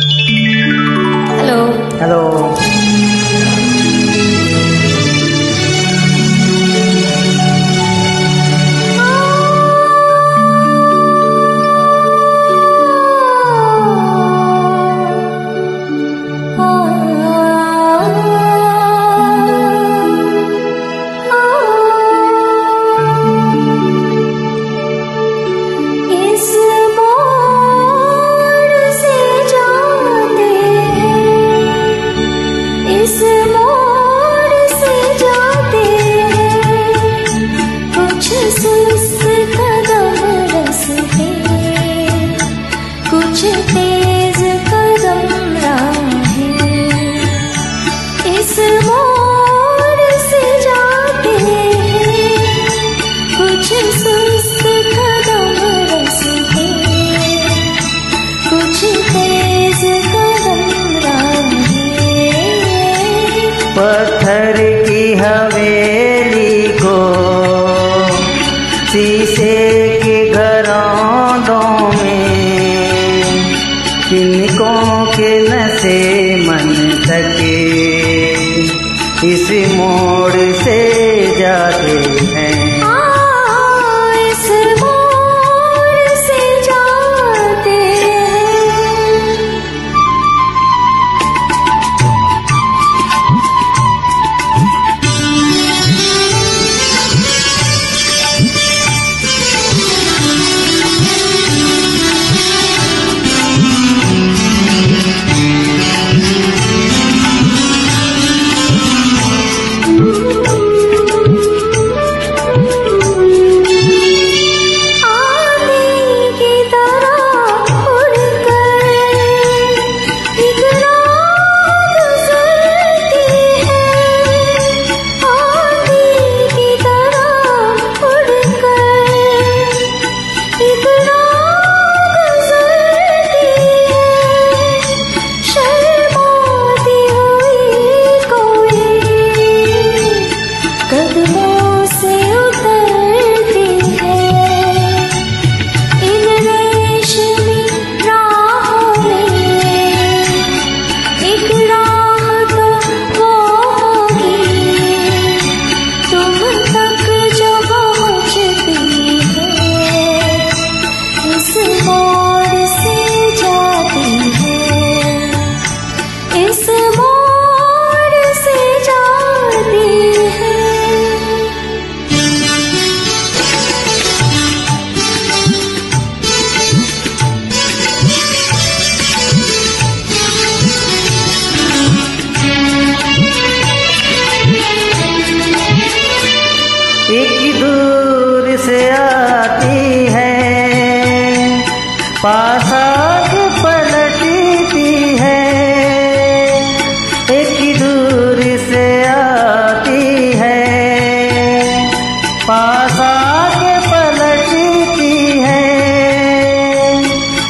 Hello. Hello. पत्थर की हवा।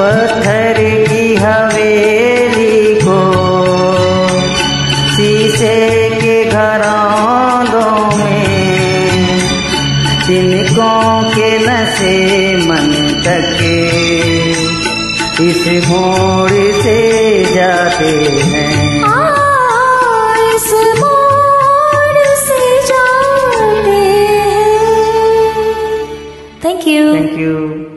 पत्थर की हवेली को शीशे के घरांदों में तिनकों के नशे मन तक इस मोड़ से जाते हैं। मोड़ से जाते हैं। Thank you thank you